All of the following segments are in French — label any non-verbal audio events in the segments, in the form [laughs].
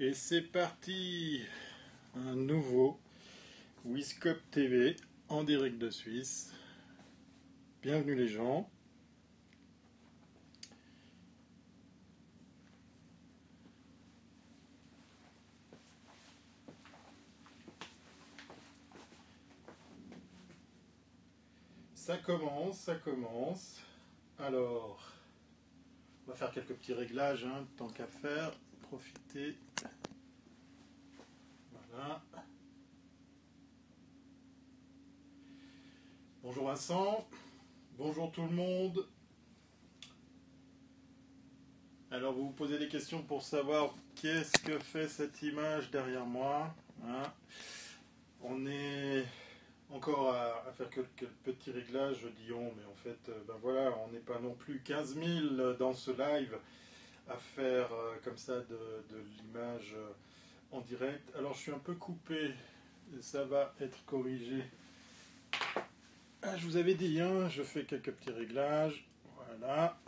Et c'est parti Un nouveau Wiscop TV en direct de Suisse. Bienvenue les gens. Ça commence, ça commence. Alors, on va faire quelques petits réglages, hein, tant qu'à faire. Profiter. Bonjour Vincent. Bonjour tout le monde. Alors vous vous posez des questions pour savoir qu'est-ce que fait cette image derrière moi. Hein. On est encore à, faire quelques petits réglages, on, mais en fait, euh, ben voilà, on n'est pas non plus 15 000 dans ce live à faire euh, comme ça de, l'image euh, en direct. Alors je suis un peu coupé, ça va être corrigé. Ah, je vous avais dit, hein, je fais quelques petits réglages. Voilà.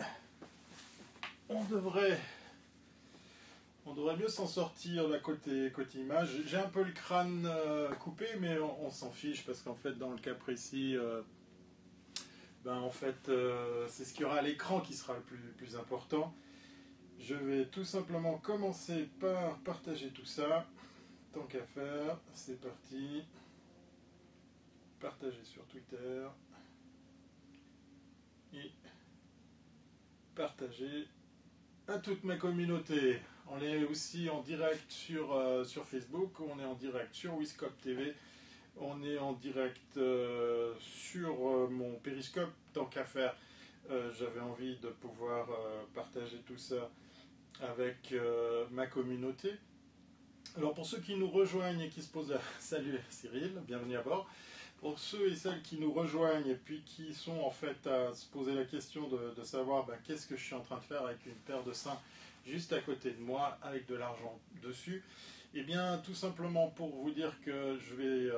On devrait on devrait mieux s'en sortir la côté, côté image. J'ai un peu le crâne euh, coupé, mais on, s'en fiche parce qu'en fait, dans le cas précis, euh, ben en fait, euh, c'est ce qu'il y aura à l'écran qui sera le plus, important. Je vais tout simplement commencer par partager tout ça. Tant qu'à faire, c'est parti. Partager sur Twitter. Et partager à toute ma communauté. On est aussi en direct sur, euh, sur Facebook, on est en direct sur Wiscop TV, on est en direct euh, sur euh, mon périscope, tant qu'à faire. J'avais envie de pouvoir partager tout ça avec ma communauté. Alors pour ceux qui nous rejoignent et qui se posent la... [laughs] Salut Cyril, bienvenue à bord. Pour ceux et celles qui nous rejoignent et puis qui sont en fait à se poser la question de, savoir ben, qu'est-ce que je suis en train de faire avec une paire de seins juste à côté de moi avec de l'argent dessus. Eh bien, tout simplement pour vous dire que je vais euh,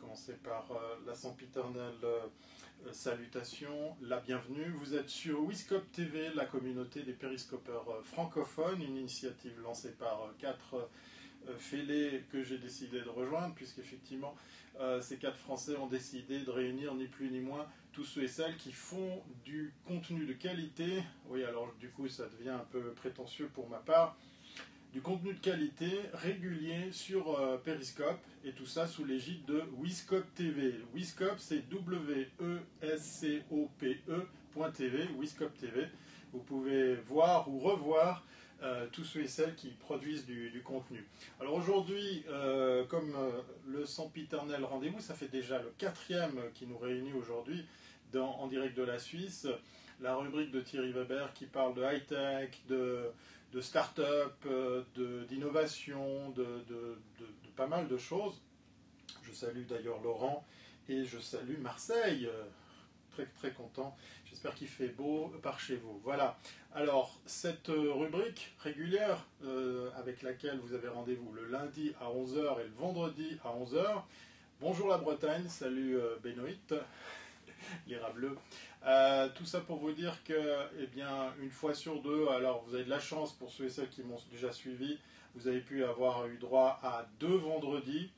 commencer par euh, la sempiternelle euh, salutation, la bienvenue. Vous êtes sur Wiscop TV, la communauté des périscopeurs francophones, une initiative lancée par quatre fêlés que j'ai décidé de rejoindre, puisqu'effectivement, ces quatre Français ont décidé de réunir ni plus ni moins tous ceux et celles qui font du contenu de qualité, oui alors du coup ça devient un peu prétentieux pour ma part, du contenu de qualité régulier sur euh, Periscope et tout ça sous l'égide de Wiscope TV. Wiscope c'est W-E-S-C-O-P-E.tv, Wiscope TV. Vous pouvez voir ou revoir euh, tous ceux et celles qui produisent du, contenu. Alors aujourd'hui, euh, comme le sempiternel rendez-vous, ça fait déjà le quatrième qui nous réunit aujourd'hui, en direct de la Suisse, la rubrique de Thierry Weber qui parle de high-tech, de, de start-up, euh, d'innovation, de, de, pas mal de choses. Je salue d'ailleurs Laurent et je salue Marseille. Très très content. J'espère qu'il fait beau par chez vous. Voilà. Alors, cette euh, rubrique régulière euh, avec laquelle vous avez rendez-vous le lundi à 11h et le vendredi à 11h. Bonjour la Bretagne, salut Benoît [laughs] les rats. Euh, tout ça pour vous dire que, eh une fois sur deux, alors vous avez de la chance pour ceux et celles qui m'ont déjà suivi, vous avez pu avoir eu droit à deux vendredis,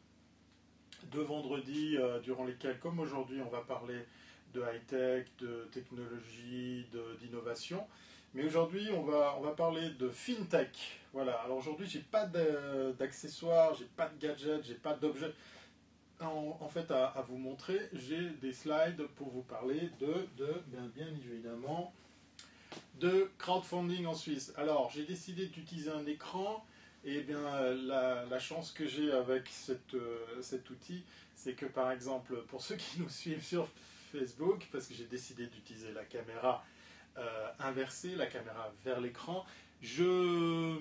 deux vendredis euh, durant lesquels, comme aujourd'hui, on va parler de high-tech, de technologie, d'innovation. Mais aujourd'hui, on va, on va parler de fintech. Voilà. Alors aujourd'hui, j'ai pas d'accessoires, j'ai pas de gadgets, j'ai pas d'objets en, fait à, vous montrer, j'ai des slides pour vous parler de, de bien, évidemment, de crowdfunding en Suisse. Alors, j'ai décidé d'utiliser un écran, et bien la, chance que j'ai avec euh, cet outil, c'est que par exemple, pour ceux qui nous suivent sur Facebook, parce que j'ai décidé d'utiliser la caméra euh, inversée, la caméra vers l'écran, je...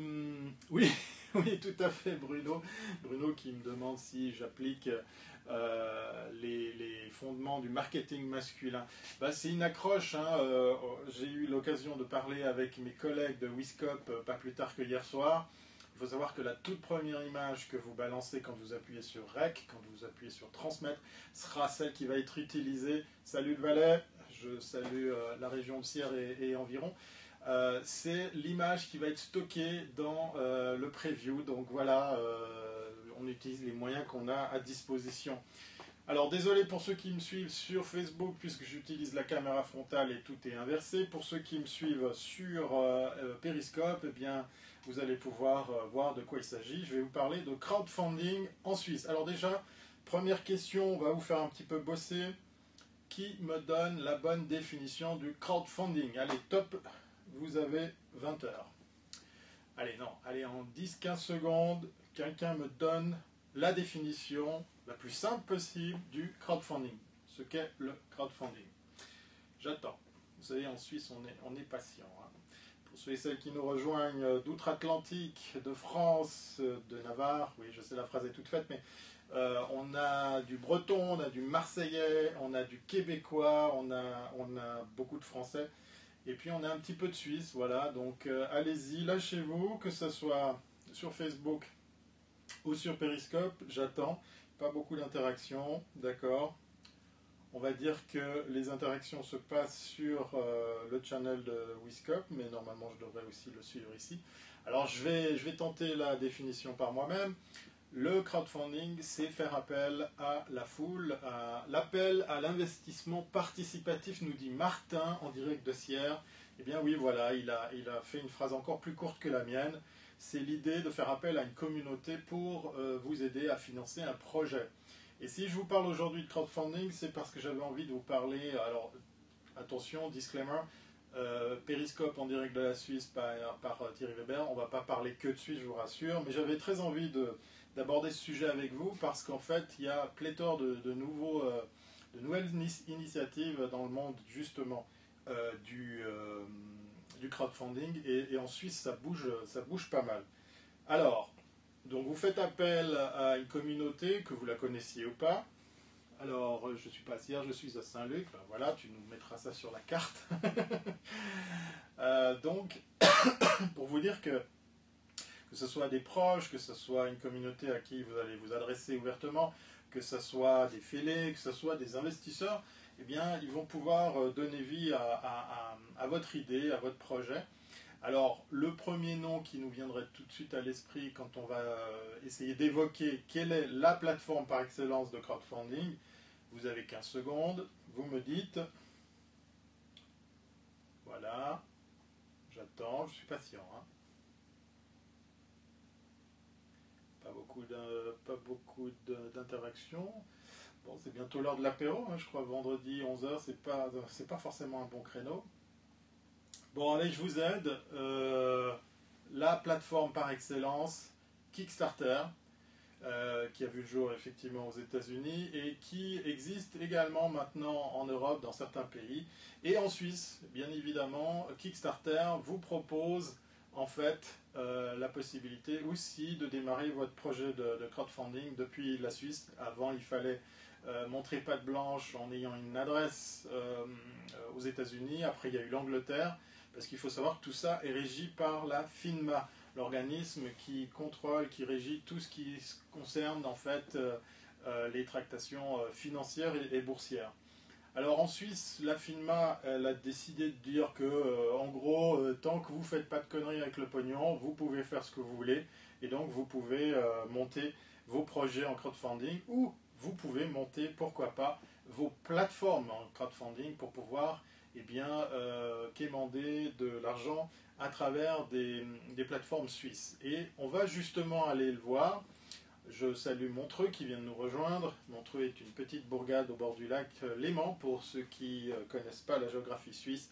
Oui, [laughs] [laughs] oui, tout à fait, Bruno. Bruno qui me demande si j'applique euh, les, fondements du marketing masculin. Bah, c'est une accroche. Hein, euh, j'ai eu l'occasion de parler avec mes collègues de Wiscop euh, pas plus tard que hier soir. Il faut savoir que la toute première image que vous balancez quand vous appuyez sur REC, quand vous appuyez sur transmettre, sera celle qui va être utilisée. Salut le Valais, je salue la région de Sierre et, environ. Euh, c'est l'image qui va être stockée dans euh, le preview. Donc voilà, euh, on utilise les moyens qu'on a à disposition. Alors désolé pour ceux qui me suivent sur Facebook puisque j'utilise la caméra frontale et tout est inversé. Pour ceux qui me suivent sur Periscope, eh bien vous allez pouvoir voir de quoi il s'agit. Je vais vous parler de crowdfunding en Suisse. Alors déjà, première question, on va vous faire un petit peu bosser. Qui me donne la bonne définition du crowdfunding? Allez, top vous avez 20 heures. Allez, non, allez, en 10-15 secondes, quelqu'un me donne la définition la plus simple possible du crowdfunding. Ce qu'est le crowdfunding. J'attends. Vous savez, en Suisse, on est, patient. Hein. Pour ceux et celles qui nous rejoignent d'outre-Atlantique, de France, de Navarre, oui, je sais, la phrase est toute faite, mais euh, on a du breton, on a du marseillais, on a du québécois, on a beaucoup de français. Et puis on a un petit peu de Suisse, voilà. Donc euh, allez-y, lâchez-vous, que ce soit sur Facebook ou sur Periscope, j'attends. Pas beaucoup d'interactions, d'accord On va dire que les interactions se passent sur euh, le channel de Wiscop, mais normalement je devrais aussi le suivre ici. Alors je vais, je vais tenter la définition par moi-même. Le crowdfunding, c'est faire appel à la foule, l'appel à l'investissement participatif, nous dit Martin en direct de Sierre. Eh bien oui, voilà, il a, il a fait une phrase encore plus courte que la mienne. C'est l'idée de faire appel à une communauté pour euh, vous aider à financer un projet. Et si je vous parle aujourd'hui de crowdfunding, c'est parce que j'avais envie de vous parler, alors attention, disclaimer, euh, Périscope en direct de la Suisse par, par Thierry Weber, on ne va pas parler que de Suisse, je vous rassure, mais j'avais très envie de d'aborder ce sujet avec vous parce qu'en fait, il y a pléthore de, nouveaux, euh, nouvelles initiatives dans le monde justement euh, du, euh, du crowdfunding et, en Suisse, ça bouge, ça bouge pas mal. Alors, donc vous faites appel à une communauté, que vous la connaissiez ou pas. Alors, je suis pas à je suis à Saint-Luc. Ben voilà, tu nous mettras ça sur la carte. [laughs] donc, [coughs] pour vous dire que que ce soit des proches, que ce soit une communauté à qui vous allez vous adresser ouvertement, que ce soit des fêlés, que ce soit des investisseurs, eh bien, ils vont pouvoir euh, donner vie à, votre idée, à votre projet. Alors, le premier nom qui nous viendrait tout de suite à l'esprit quand on va euh, essayer d'évoquer quelle est la plateforme par excellence de crowdfunding, vous avez 15 secondes, vous me dites, voilà, j'attends, je suis patient. Hein. Pas beaucoup d'interactions. Bon, c'est bientôt l'heure de l'apéro, hein, je crois vendredi 11h, c'est pas, pas forcément un bon créneau. Bon, allez, je vous aide. Euh, la plateforme par excellence, Kickstarter, euh, qui a vu le jour effectivement aux États-Unis et qui existe également maintenant en Europe dans certains pays. Et en Suisse, bien évidemment, Kickstarter vous propose en fait euh, la possibilité aussi de démarrer votre projet de, crowdfunding depuis la Suisse. Avant, il fallait euh, montrer patte blanche en ayant une adresse euh, aux États-Unis. Après, il y a eu l'Angleterre, parce qu'il faut savoir que tout ça est régi par la FINMA, l'organisme qui contrôle, qui régit tout ce qui concerne en fait les tractations financières et boursières. Alors en Suisse, la FINMA, a décidé de dire que, euh, en gros, euh, tant que vous ne faites pas de conneries avec le pognon, vous pouvez faire ce que vous voulez. Et donc vous pouvez euh, monter vos projets en crowdfunding ou vous pouvez monter, pourquoi pas, vos plateformes en crowdfunding pour pouvoir eh bien, quémander de l'argent à travers des plateformes suisses. Et on va justement aller le voir je salue Montreux qui vient de nous rejoindre. Montreux est une petite bourgade au bord du lac euh, Léman pour ceux qui ne euh, connaissent pas la géographie suisse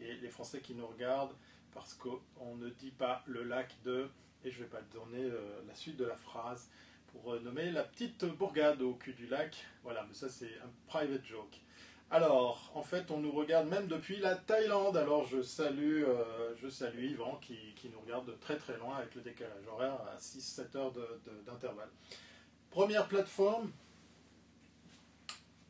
et les Français qui nous regardent parce qu'on ne dit pas le lac de, et je ne vais pas donner euh, la suite de la phrase pour nommer la petite bourgade au cul du lac. Voilà, mais ça c'est un private joke. Alors, en fait, on nous regarde même depuis la Thaïlande. Alors, je salue, euh, je salue Yvan qui, nous regarde de très très loin avec le décalage horaire à 6-7 heures d'intervalle. Première plateforme,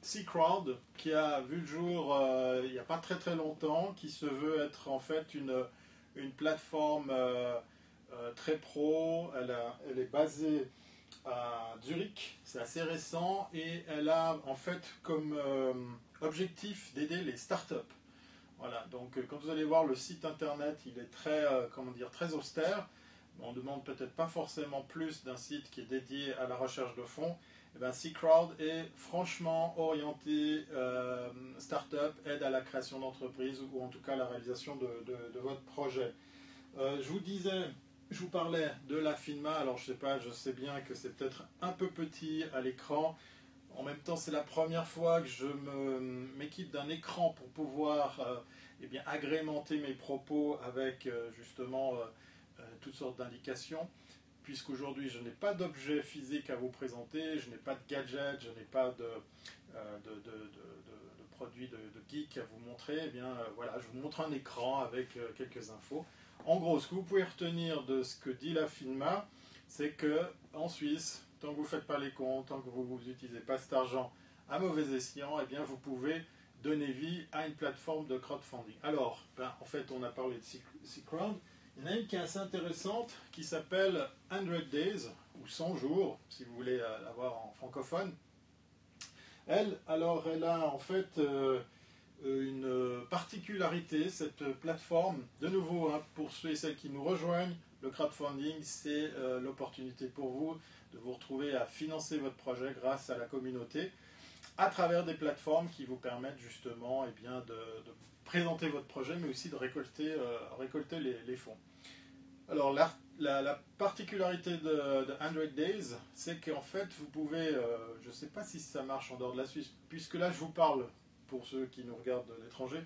C-Crowd, qui a vu le jour euh, il n'y a pas très très longtemps, qui se veut être en fait une, plateforme euh, très pro. Elle est basée à Zurich, c'est assez récent, et elle a en fait comme objectif d'aider les startups. Voilà, donc quand vous allez voir le site internet, il est très, comment dire, très austère. On demande peut-être pas forcément plus d'un site qui est dédié à la recherche de fonds. Eh ben, C-Crowd est franchement orienté euh, start-up, aide à la création d'entreprise ou en tout cas la réalisation de, votre projet. Euh, je vous disais, je vous parlais de la FINMA, alors je sais pas, je sais bien que c'est peut-être un peu petit à l'écran. En même temps, c'est la première fois que je m'équipe d'un écran pour pouvoir euh, eh bien, agrémenter mes propos avec justement toutes sortes d'indications puisqu'aujourd'hui je n'ai pas d'objet physique à vous présenter, je n'ai pas de gadget, je n'ai pas de, euh, de, de, de produits de, geek à vous montrer, eh bien euh, voilà, je vous montre un écran avec euh, quelques infos. En gros, ce que vous pouvez retenir de ce que dit la FINMA, c'est que en Suisse, tant que vous ne faites pas les comptes, tant que vous n'utilisez pas cet argent à mauvais escient, eh bien vous pouvez donner vie à une plateforme de crowdfunding. Alors, ben, en fait, on a parlé de Seacrowd, il y en a une qui est assez intéressante qui s'appelle 100 Days, ou 100 jours, si vous voulez l'avoir en francophone. Elle, a en fait euh, une particularité, cette plateforme. De nouveau, hein, pour ceux et celles qui nous rejoignent, le crowdfunding, c'est euh, l'opportunité pour vous de vous retrouver à financer votre projet grâce à la communauté à travers des plateformes qui vous permettent justement eh de, présenter votre projet, mais aussi de récolter, euh, les, fonds. Alors la, la, particularité de, de, 100 Days, c'est qu'en fait, vous pouvez, euh, je ne sais pas si ça marche en dehors de la Suisse, puisque là je vous parle, pour ceux qui nous regardent de l'étranger,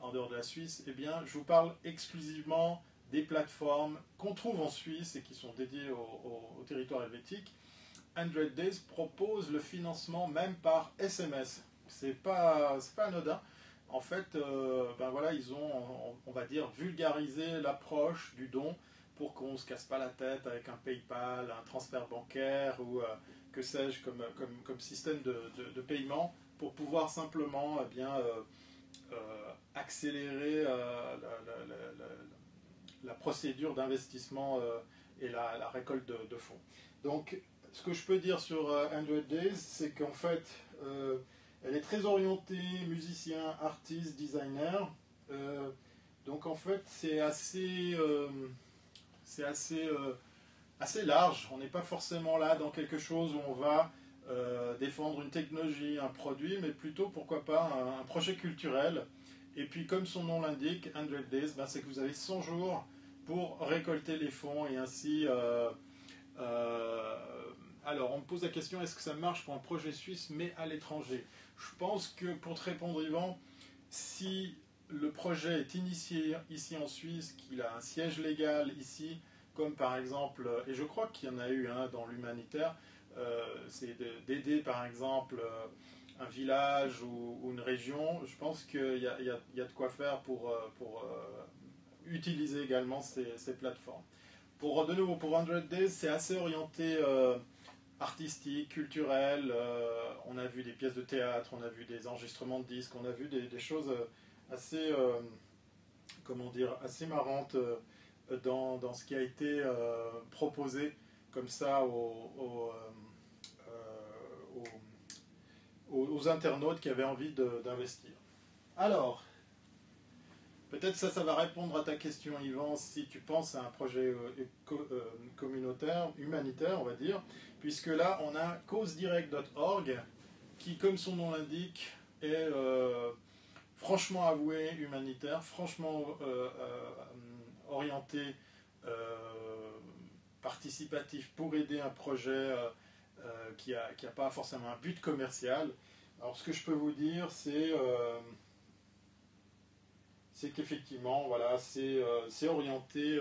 en dehors de la Suisse, eh bien, je vous parle exclusivement des plateformes qu'on trouve en Suisse et qui sont dédiées au, territoire helvétique 100 Days propose le financement même par SMS. C'est pas, pas anodin. En fait, euh, ben voilà, ils ont, on, va dire, vulgarisé l'approche du don pour qu'on ne se casse pas la tête avec un PayPal, un transfert bancaire ou euh, que sais-je comme, comme, comme, système de, de, paiement pour pouvoir simplement eh bien, euh, accélérer la, procédure d'investissement et la, récolte de, fonds. Donc, ce que je peux dire sur 100 euh, Days, c'est qu'en fait, euh, elle est très orientée musicien, artiste, designer. Euh, donc en fait, c'est assez, c'est assez, assez large. On n'est pas forcément là dans quelque chose où on va défendre une technologie, un produit, mais plutôt, pourquoi pas, un, projet culturel. Et puis, comme son nom l'indique, 100 Days, ben, c'est que vous avez 100 jours pour récolter les fonds et ainsi alors, on me pose la question, est-ce que ça marche pour un projet suisse, mais à l'étranger? Je pense que, pour te répondre, Yvan, si le projet est initié ici en Suisse, qu'il a un siège légal ici, comme par exemple, et je crois qu'il y en a eu un dans l'humanitaire, euh, c'est d'aider par exemple euh, un village ou, une région, je pense qu'il y, a de quoi faire pour, euh, pour utiliser également ces, plateformes. Pour, de nouveau, pour 100 Days, c'est assez orienté artistique, culturel. Euh, on a vu des pièces de théâtre, on a vu des enregistrements de disques, on a vu des, choses euh, assez, euh, comment dire, assez marrantes dans, dans, ce qui a été proposé comme ça aux, aux, internautes qui avaient envie d'investir. Alors, Peut-être ça, ça va répondre à ta question, Yvan, si tu penses à un projet communautaire, humanitaire, on va dire puisque là, on a causedirect.org, qui, comme son nom l'indique, est euh, franchement avoué humanitaire, franchement euh, euh, orienté participatif pour aider un projet qui n'a qui a pas forcément un but commercial. Alors, ce que je peux vous dire, c'est c'est qu'effectivement, voilà, c'est orienté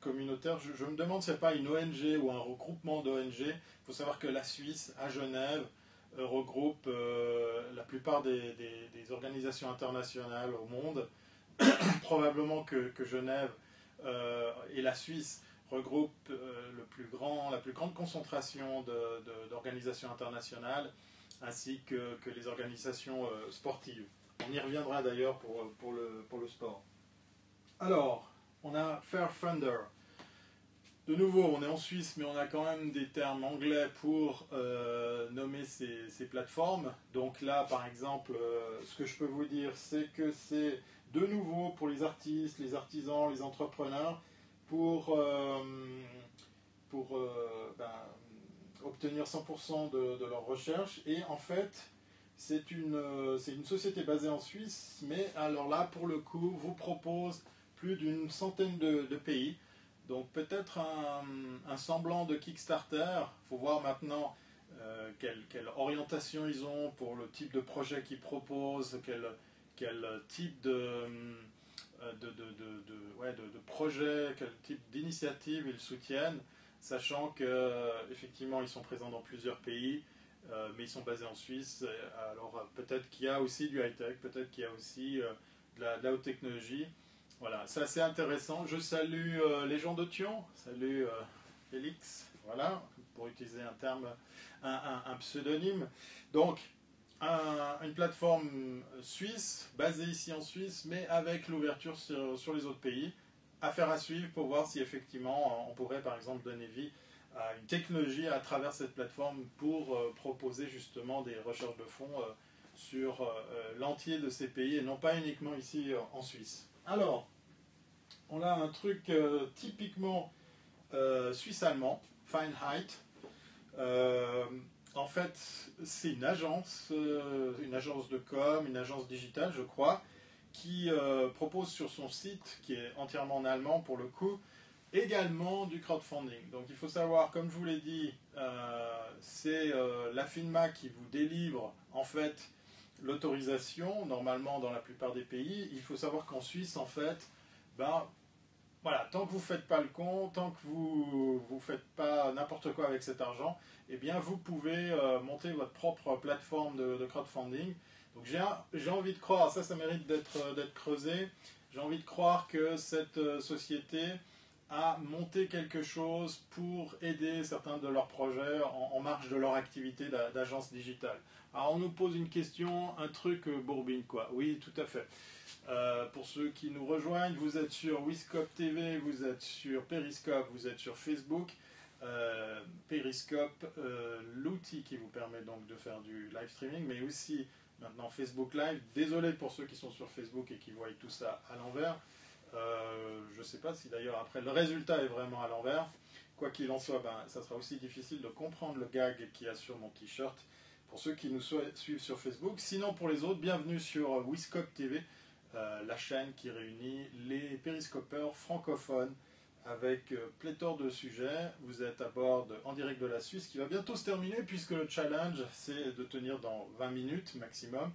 communautaire. Je, me demande si ce n'est pas une ONG ou un regroupement d'ONG. Il faut savoir que la Suisse, à Genève, euh, regroupe euh, la plupart des, organisations internationales au monde. [coughs] Probablement que, Genève euh, et la Suisse regroupent la plus grande concentration d'organisations internationales ainsi que, les organisations sportives. On y reviendra d'ailleurs pour, le, sport. Alors, on a Fairfunder. de nouveau, on est en Suisse, mais on a quand même des termes anglais pour euh, nommer ces, plateformes. Donc là, par exemple, euh, ce que je peux vous dire, c'est que c'est de nouveau pour les artistes, les artisans, les entrepreneurs, pour, euh, ben, obtenir 100% de, de leurs recherches. Et en fait, c'est une, société basée en Suisse, mais alors là, pour le coup, vous propose plus d'une centaine de, pays. Donc peut-être un, semblant de Kickstarter. Il faut voir maintenant euh, quelle, orientation ils ont pour le type de projet qu'ils proposent, quel, type de, euh, de, projet, quel type d'initiative ils soutiennent, sachant qu'effectivement ils sont présents dans plusieurs pays. Euh, mais ils sont basés en Suisse. Alors peut-être qu'il y a aussi du high-tech, peut-être qu'il y a aussi de la, de la haute technologie. Voilà, c'est assez intéressant. Je salue euh, les gens de Thion, salut euh, Félix, voilà, pour utiliser un terme, un, pseudonyme. Donc, une plateforme suisse, basée ici en Suisse, mais avec l'ouverture sur, les autres pays. Affaire à suivre pour voir si effectivement on pourrait par exemple donner vie une technologie à travers cette plateforme pour euh, proposer justement des recherches de fonds sur l'entier de ces pays et non pas uniquement ici en Suisse. Alors, on a un truc euh, typiquement euh, suisse-allemand, Feinheit. Euh, en fait, c'est une agence, une agence de com, une agence digitale, je crois, qui propose sur son site, qui est entièrement en allemand pour le coup, également du crowdfunding. Donc il faut savoir, comme je vous l'ai dit, c'est la FINMA qui vous délivre en fait l'autorisation, normalement dans la plupart des pays. Il faut savoir qu'en Suisse, en fait, ben, voilà, tant que vous ne faites pas le con, tant que vous ne faites pas n'importe quoi avec cet argent, eh bien vous pouvez euh, monter votre propre plateforme de, crowdfunding. Donc j'ai envie de croire, ça ça mérite d'être creusé, j'ai envie de croire que cette euh, société a monté quelque chose pour aider certains de leurs projets en, marge de leur activité d'agence digitale. Alors on nous pose une question, un truc euh, bourbine quoi. Oui, tout à fait. Euh, pour ceux qui nous rejoignent, vous êtes sur Wiscope TV, vous êtes sur Periscope, vous êtes sur Facebook. Euh, Periscope, l'outil qui vous permet donc de faire du live streaming, mais aussi maintenant Facebook Live. Désolé pour ceux qui sont sur Facebook et qui voient tout ça à l'envers. Euh, je ne sais pas si d'ailleurs après le résultat est vraiment à l'envers. Quoi qu'il en soit, ben, ça sera aussi difficile de comprendre le gag qu'il y a sur mon t-shirt pour ceux qui nous suivent sur Facebook. Sinon, pour les autres, bienvenue sur Wiscope TV, euh, la chaîne qui réunit les périscopeurs francophones avec euh, pléthore de sujets. Vous êtes à bord en direct de la Suisse qui va bientôt se terminer puisque le challenge c'est de tenir dans 20 minutes maximum.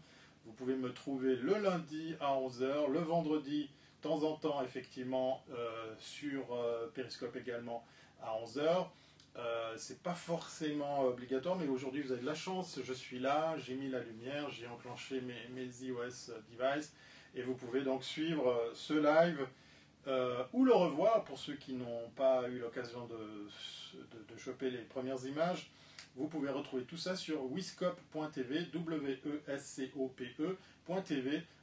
Vous pouvez me trouver le lundi à 11h, le vendredi temps en temps, effectivement, euh, sur euh, Periscope également à 11h. Euh, c'est pas forcément obligatoire, mais aujourd'hui vous avez de la chance. Je suis là, j'ai mis la lumière, j'ai enclenché mes, iOS devices et vous pouvez donc suivre ce live ou le revoir pour ceux qui n'ont pas eu l'occasion de, de, de, choper les premières images. Vous pouvez retrouver tout ça sur wiscope.tv, W-E-S-C-O-P-E.tv.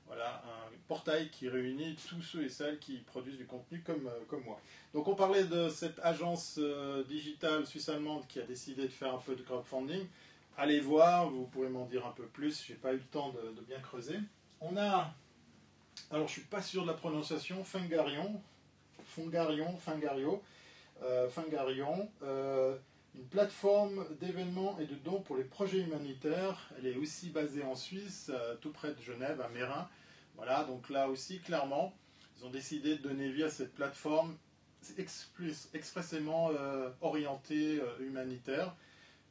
Voilà, un portail qui réunit tous ceux et celles qui produisent du contenu comme, euh, moi. Donc on parlait de cette agence euh, digitale suisse-allemande qui a décidé de faire un peu de crowdfunding. Allez voir, vous pourrez m'en dire un peu plus, j'ai pas eu le temps de, bien creuser. On a, alors je suis pas sûr de la prononciation, Fungarion, Fungarion, Fungario, euh, Fungarion, une plateforme d'événements et de dons pour les projets humanitaires. Elle est aussi basée en Suisse, tout près de Genève, à Mérin. Voilà, donc là aussi, clairement, ils ont décidé de donner vie à cette plateforme expressément euh, orientée euh, humanitaire.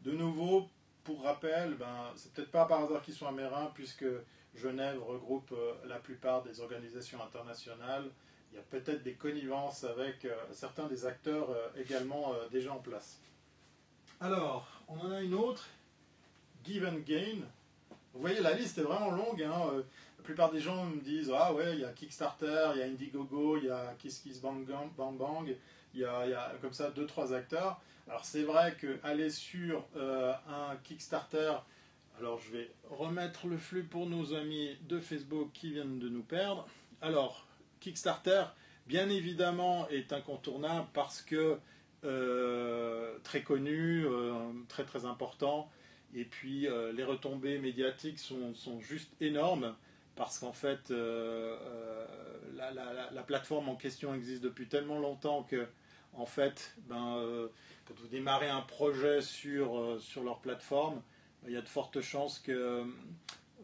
De nouveau, pour rappel, ben, c'est peut-être pas par hasard qu'ils sont Mérin, puisque Genève regroupe euh, la plupart des organisations internationales. Il y a peut-être des connivences avec certains des acteurs également déjà en place. Alors, on en a une autre, Give and Gain. Vous voyez, la liste est vraiment longue. Hein, la plupart des gens me disent Ah ouais, il y a Kickstarter, il y a Indiegogo, il y a Kiss Kiss Bang Bang, Bang, il, y a, il y a comme ça deux trois acteurs. Alors c'est vrai que aller sur euh, un Kickstarter, alors je vais remettre le flux pour nos amis de Facebook qui viennent de nous perdre. Alors Kickstarter, bien évidemment, est incontournable parce que très connu, très très important. Et puis les retombées médiatiques sont, sont juste énormes parce qu'en fait, la, plateforme en question existe depuis tellement longtemps que, en fait, ben, quand vous démarrez un projet sur, sur leur plateforme, il y a de fortes chances que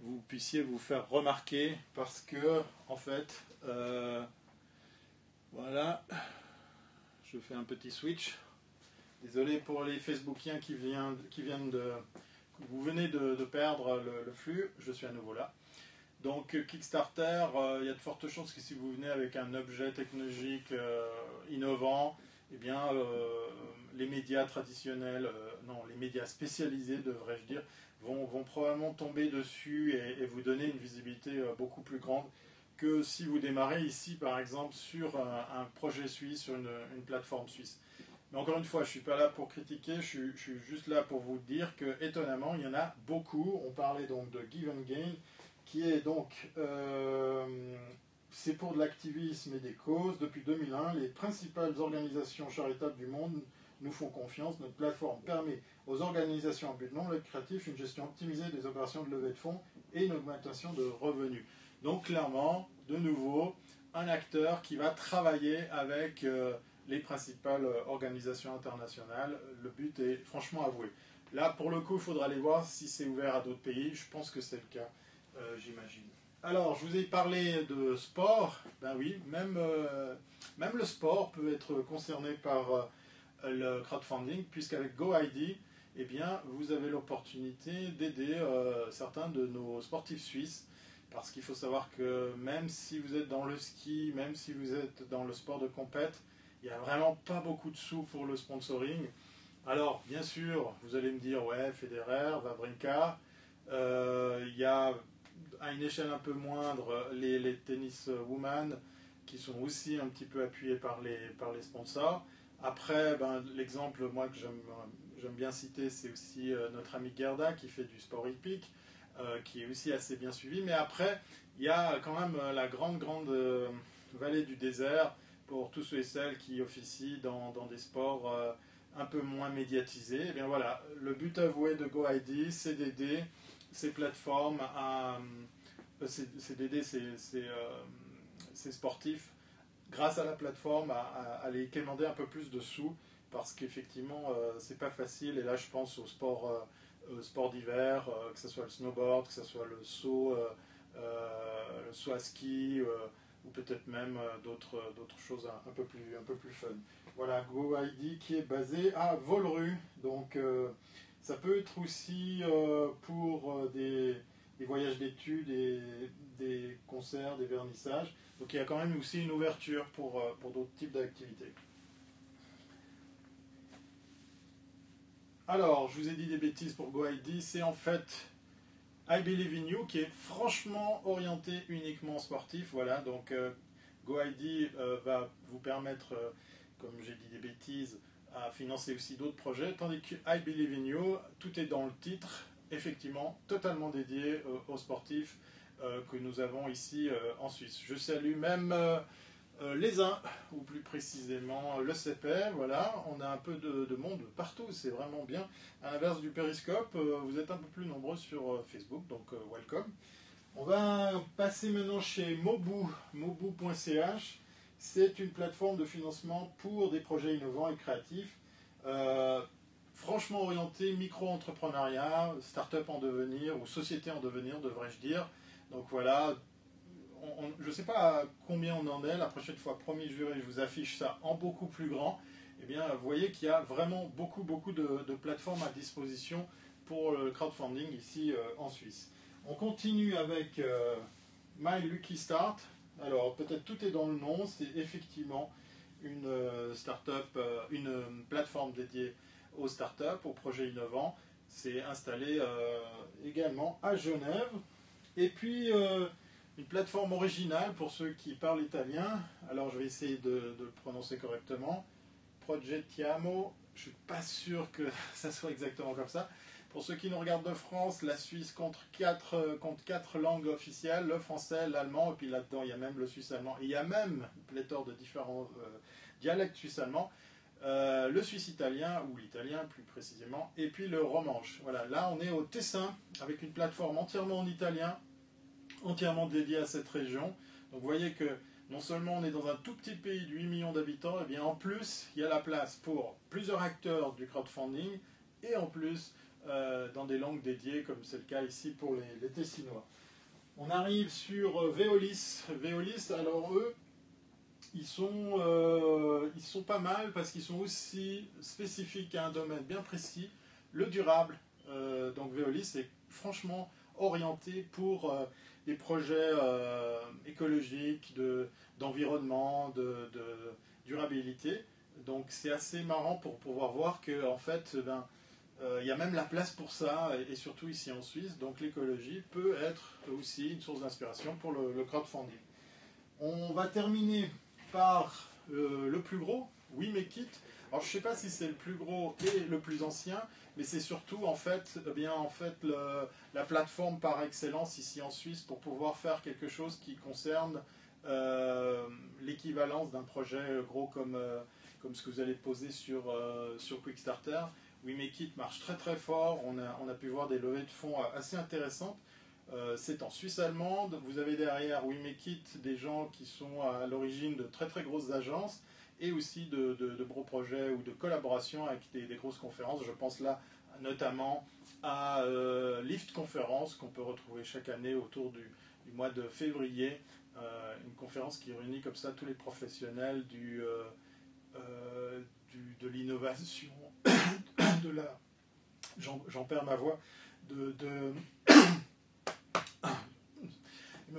vous puissiez vous faire remarquer parce que, en fait, euh, voilà, je fais un petit switch. Désolé pour les Facebookiens qui, viennent, qui viennent de. Vous venez de, perdre le, flux, je suis à nouveau là. Donc Kickstarter, euh, il y a de fortes chances que si vous venez avec un objet technologique euh, innovant, eh bien, les médias traditionnels, non, les médias spécialisés, devrais-je dire, vont, probablement tomber dessus et, vous donner une visibilité euh, beaucoup plus grande que si vous démarrez ici, par exemple, sur un, projet suisse, sur une, plateforme suisse. Mais encore une fois, je ne suis pas là pour critiquer, je, suis juste là pour vous dire que, étonnamment, il y en a beaucoup. On parlait donc de Give and Gain, qui est donc, euh, c'est pour de l'activisme et des causes. Depuis 2001, les principales organisations charitables du monde nous font confiance. Notre plateforme permet aux organisations en but non lucratif une gestion optimisée des opérations de levée de fonds et une augmentation de revenus. Donc clairement, de nouveau, un acteur qui va travailler avec euh, les principales organisations internationales. Le but est franchement avoué. Là, pour le coup, il faudra aller voir si c'est ouvert à d'autres pays. Je pense que c'est le cas, euh, j'imagine. Alors, je vous ai parlé de sport. Ben oui, même, euh, le sport peut être concerné par le crowdfunding, puisqu'avec GoID, eh bien, vous avez l'opportunité d'aider euh, certains de nos sportifs suisses. Parce qu'il faut savoir que même si vous êtes dans le ski, même si vous êtes dans le sport de compète, il n'y a vraiment pas beaucoup de sous pour le sponsoring. Alors, bien sûr, vous allez me dire, ouais, Federer, Vavrinka, euh, il y a à une échelle un peu moindre les, tennis women qui sont aussi un petit peu appuyés par les, par les sponsors. Après, ben, l'exemple moi que j'aime bien citer, c'est aussi euh, notre ami Gerda qui fait du sport hippique, euh, qui est aussi assez bien suivi. Mais après, il y a quand même euh, la grande, grande vallée du désert pour tous ceux et celles qui officient dans, des sports un peu moins médiatisés. Et eh bien voilà, le but avoué de GoID, c'est d'aider ces plateformes à. c'est d'aider ces sportifs grâce à la plateforme, à, aller quémander un peu plus de sous, parce qu'effectivement, euh, c'est pas facile. Et là, je pense au sport, euh, sport d'hiver, euh, que ce soit le snowboard, que ce soit le saut, le saut à ski, ou peut-être même d'autres choses un, peu plus, un peu plus fun. Voilà, GoID qui est basé à Volru. Donc, ça peut être aussi pour des, voyages d'études des concerts, des vernissages. Donc il y a quand même aussi une ouverture euh, pour d'autres types d'activités. Alors, je vous ai dit des bêtises pour GoID, c'est en fait I Believe in You qui est franchement orienté uniquement sportif. Voilà, donc euh, GoID euh, va vous permettre, comme j'ai dit des bêtises, à financer aussi d'autres projets, tandis que I Believe in You, tout est dans le titre, effectivement, totalement dédié aux sportifs euh, que nous avons ici euh, en Suisse. Je salue même euh, les uns, ou plus précisément le CPR, voilà, on a un peu de, monde partout, c'est vraiment bien. À l'inverse du périscope, vous êtes un peu plus nombreux sur Facebook, donc welcome. On va passer maintenant chez Mobu, mobu.ch. C'est une plateforme de financement pour des projets innovants et créatifs, franchement orientée micro-entrepreneuriat, start-up en devenir, ou société en devenir, devrais-je dire. Donc voilà, je ne sais pas combien on en est, la prochaine fois, promis juré, je vous affiche ça en beaucoup plus grand. Eh bien, vous voyez qu'il y a vraiment beaucoup, beaucoup de, plateformes à disposition pour le crowdfunding ici euh, en Suisse. On continue avec euh, My Lucky Start. Alors, peut-être tout est dans le nom, c'est effectivement une euh, start-up, une plateforme dédiée aux start-up, aux projets innovants. C'est installé également à Genève. Et puis, une plateforme originale pour ceux qui parlent italien. Alors, je vais essayer de, le prononcer correctement. Progettiamo. Je ne suis pas sûr que [laughs] ça soit exactement comme ça. Pour ceux qui nous regardent de France, la Suisse compte quatre, euh, langues officielles, le français, l'allemand, et puis là-dedans, il y a même le suisse-allemand. Il y a même une pléthore de différents euh, dialectes suisse-allemands. euh, le suisse italien, ou l'italien plus précisément, et puis le romanche. Voilà, là on est au Tessin, avec une plateforme entièrement en italien, entièrement dédiée à cette région. Donc vous voyez que non seulement on est dans un tout petit pays de 8 millions d'habitants, et eh bien en plus il y a la place pour plusieurs acteurs du crowdfunding, et en plus euh, dans des langues dédiées, comme c'est le cas ici pour les, Tessinois. On arrive sur euh, Veolis. Veolis, alors eux, ils sont, euh, ils sont pas mal parce qu'ils sont aussi spécifiques à un domaine bien précis, le durable. Donc Veolis est franchement orienté pour euh, des projets écologiques, d'environnement, de, durabilité. Donc c'est assez marrant pour pouvoir voir que en fait, ben, il y a même la place pour ça, et, surtout ici en Suisse. Donc l'écologie peut être aussi une source d'inspiration pour le, le crowdfunding. On va terminer par euh, le plus gros, We Make It. Alors je ne sais pas si c'est le plus gros et le plus ancien, mais c'est surtout en fait, eh bien, en fait la plateforme par excellence ici en Suisse pour pouvoir faire quelque chose qui concerne euh, l'équivalence d'un projet gros comme, euh, comme ce que vous allez poser sur, sur Quickstarter. We marche très très fort, on a, on a pu voir des levées de fonds assez intéressantes. Euh, c'est en Suisse allemande. Vous avez derrière We des gens qui sont à l'origine de très très grosses agences et aussi de, gros projets ou de collaborations avec des, grosses conférences. Je pense là notamment à euh, Lift Conference qu'on peut retrouver chaque année autour du, mois de février. Euh, une conférence qui réunit comme ça tous les professionnels du, de l'innovation, [coughs] de la... J'en perds ma voix, de il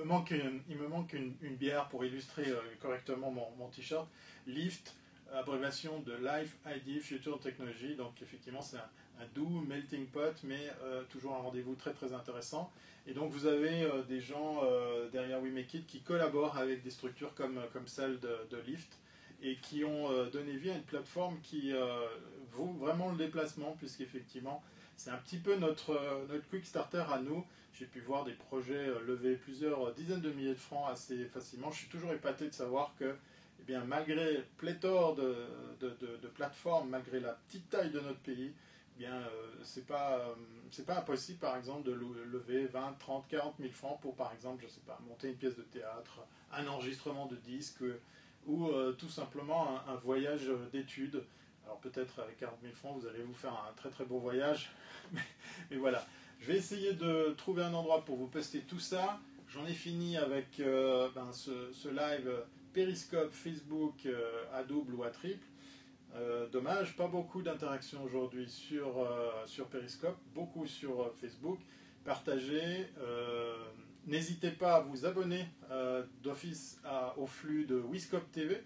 me manque une, bière pour illustrer euh, correctement mon, t-shirt. Lift, abréviation de Life ID Future Technology. Donc effectivement, c'est un, doux melting pot, mais euh, toujours un rendez-vous très très intéressant. Et donc vous avez euh, des gens derrière We Make It qui collaborent avec des structures comme, comme celle de, de Lift et qui ont donné vie à une plateforme qui vaut vraiment le déplacement, puisqu'effectivement, c'est un petit peu notre, notre quick starter à nous. J'ai pu voir des projets euh, lever plusieurs dizaines de milliers de francs assez facilement. Je suis toujours épaté de savoir que, eh bien, malgré pléthore de, plateformes, malgré la petite taille de notre pays, eh bien, euh, c'est pas, euh, pas impossible, par exemple, de lever 20, 30, 40 000 francs pour, par exemple, je sais pas, monter une pièce de théâtre, un enregistrement de disque ou tout simplement un, voyage d'études. Alors peut-être avec 40 000 francs, vous allez vous faire un très très beau voyage, [laughs] mais voilà. Je vais essayer de trouver un endroit pour vous poster tout ça. J'en ai fini avec euh, ben, ce, live Periscope, Facebook euh, à double ou à triple. Euh, dommage, pas beaucoup d'interactions aujourd'hui sur, sur Periscope, beaucoup sur Facebook. Partagez. N'hésitez pas à vous abonner d'office au flux de Wiscope TV.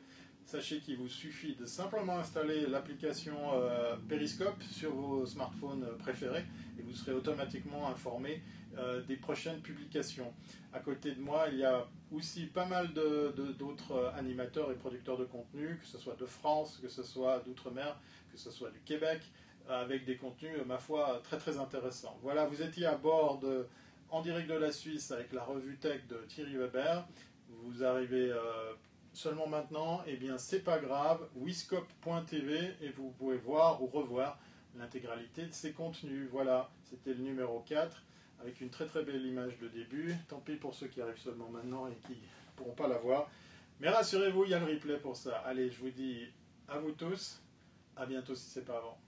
Sachez qu'il vous suffit de simplement installer l'application euh, Periscope sur vos smartphones préférés et vous serez automatiquement informé euh, des prochaines publications. À côté de moi, il y a aussi pas mal d'autres animateurs et producteurs de contenu, que ce soit de France, que ce soit d'outre-mer, que ce soit du Québec, avec des contenus, ma foi, très très intéressants. Voilà, vous étiez à bord en direct de la Suisse avec la revue Tech de Thierry Weber. Vous arrivez euh, Seulement maintenant, eh bien, c'est pas grave, wiscope.tv et vous pouvez voir ou revoir l'intégralité de ces contenus. Voilà, c'était le numéro 4 avec une très très belle image de début. Tant pis pour ceux qui arrivent seulement maintenant et qui ne pourront pas la voir. Mais rassurez-vous, il y a le replay pour ça. Allez, je vous dis à vous tous, à bientôt si c'est pas avant.